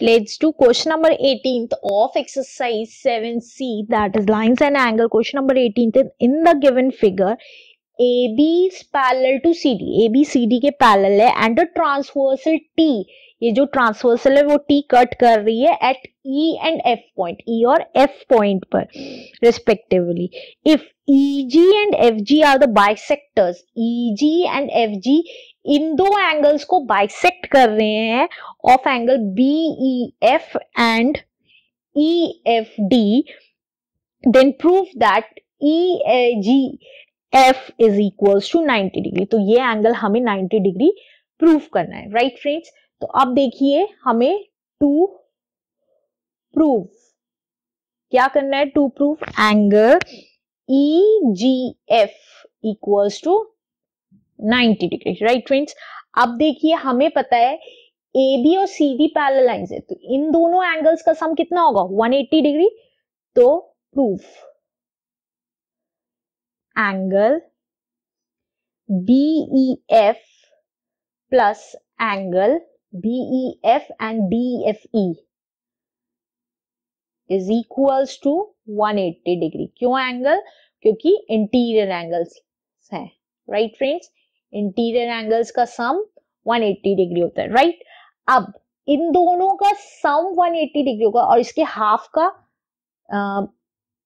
Let's do question number 18th of exercise 7c that is lines and angle. Question number 18th in the given figure AB parallel to CD. AB CD के parallel है the transversal T ये जो transversal है वो T cut कर रही है at E and F point E और एफ़ पॉइंट पर respectively if G and G are the bisectors EG and FG इन दो एंगल्स को बाइसेक्ट कर रहे हैं of angle B E F and E F D then prove that E G F is equals to 90 degree तो ये angle हमें 90 degree prove करना है राइट right, फ्रेंड्स तो अब देखिए हमें टू प्रूव क्या करना है? To prove angle E G F equals to 90 degree right friends अब देखिए, हमें पता है ए बी और सी डी पैरल लाइंस है तो इन दोनों एंगल्स का सम कितना होगा? 180 डिग्री तो proof angle BE F plus angle BEF and DFE is equals to 180 degree क्यों एंगल क्योंकि इंटीरियर एंगल्स है राइट फ्रेंड्स इंटीरियर एंगल्स का सम 180 डिग्री होता है राइट अब इन दोनों का सम 180 डिग्री होगा और इसके हाफ़ का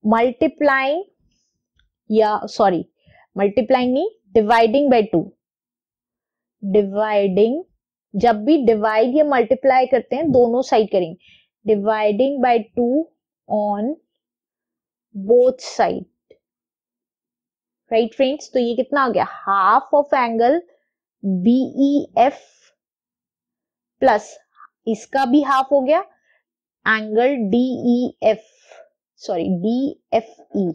मल्टीप्लाइंग uh, या सॉरी मल्टीप्लाइंग नहीं डिवाइडिंग बाय टू डिवाइडिंग जब भी डिवाइड या मल्टीप्लाई करते हैं दोनों साइड करेंगे। Dividing by two on both side right friends तो ये कितना आ गया? Half of angle BE F plus इसका भी हाफ़ हो गया. Angle DE F sorry D F E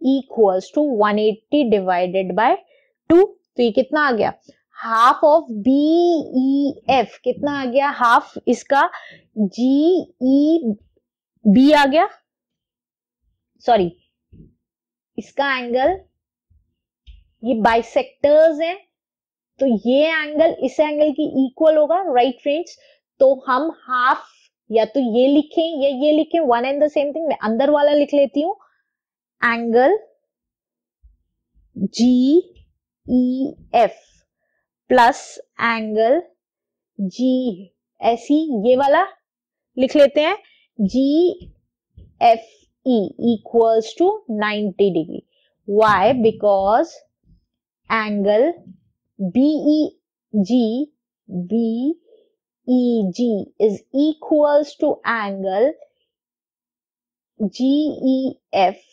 equals to 180 divided by two तो ये कितना आ गया? हाफ़ ऑफ़ बी एफ़ कितना आ गया? हाफ़ इसका जी ई बी आ गया. सॉरी इसका एंगल ये बाइसेक्टर्स है तो ये एंगल इस एंगल की इक्वल होगा राइट फ्रेंड्स तो हम हाफ़ या तो ये लिखें, या ये लिखें one and the same thing मैं अंदर वाला लिख लेती हूँ। Angle G E F plus angle G ऐसी ये वाला लिख लेते हैं। G F E equals to 90 degree why because angle BE G B E G is equals to angle GE F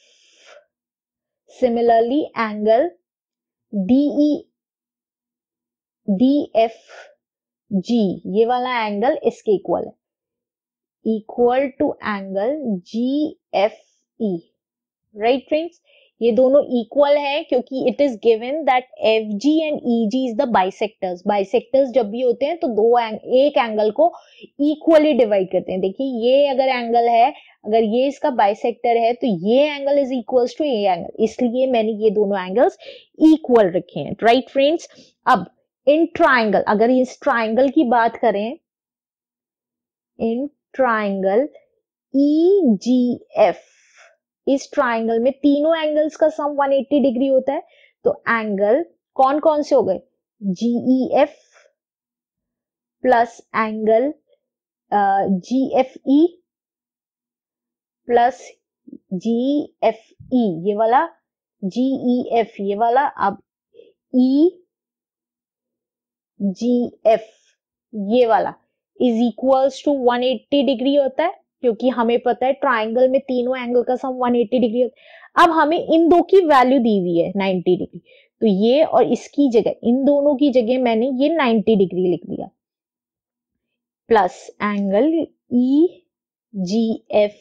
similarly angle DE D F G ये वाला angle इसके equal है equal to angle G F E right friends ये दोनों equal है क्योंकि it is given that F G and E G is the bisectors bisectors जब भी होते हैं तो दो एक एंगल को इक्वली डिवाइड करते हैं। देखिए, ये अगर एंगल है, अगर ये इसका बाइसेक्टर है तो ये एंगल इज़ इक्वल टू ये एंगल इसलिए मैंने ये दोनों एंगल्स इक्वल रखे हैं। राइट फ्रेंड्स अब इन ट्राइंगल अगर इस ट्राइंगल की बात करें in triangle E G F इस ट्राइंगल में तीनों एंगल्स का सम 180 डिग्री होता है तो एंगल कौन कौन से हो गए? GE F plus angle G F E plus G F E ये वाला जी ई एफ़ ये वाला अब ई जी एफ़ ये वाला। इज़ इक्वल्स टू 180 डिग्री होता है, क्योंकि हमें पता है ट्राइंगल में तीनों एंगल का सम 180 डिग्री होता है। अब हमें इन दो की वैल्यू दी हुई है 90 डिग्री तो ये और इसकी जगह, इन दोनों की जगह मैंने ये 90 डिग्री लिख दिया। Plus angle E G F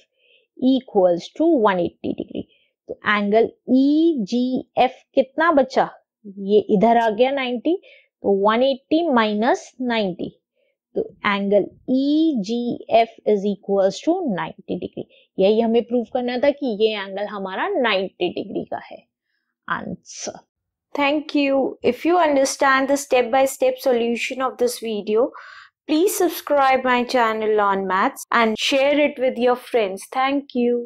equals to 180 degree तो एंगल ई जी एफ़ कितना बचा? ये इधर आ गया 90 तो 180 माइनस 90 तो angle E G F is equal to 90 degree यही हमें प्रूव करना था कि ये एंगल हमारा 90 डिग्री का है. Answer thank you if you understand the step by step solution of this video please subscribe my channel on maths and share it with your friends thank you